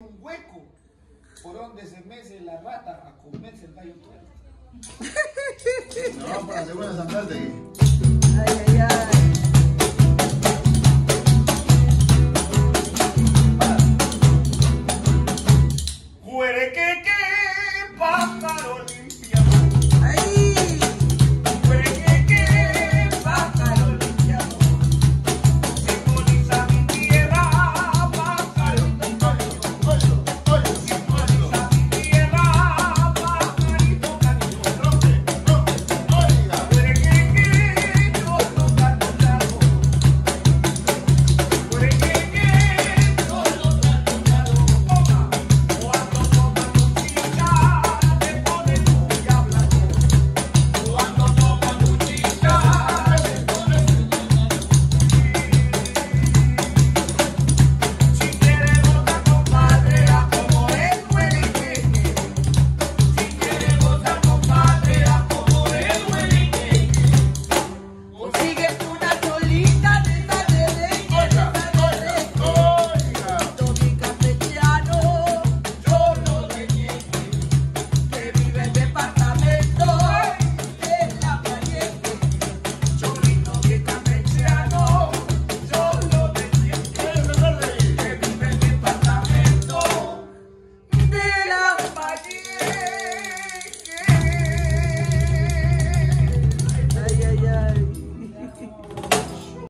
un hueco por donde se mece la rata a comerse el gallo tuerto. No, para hacer buena San Verde. Ay, ay, ay.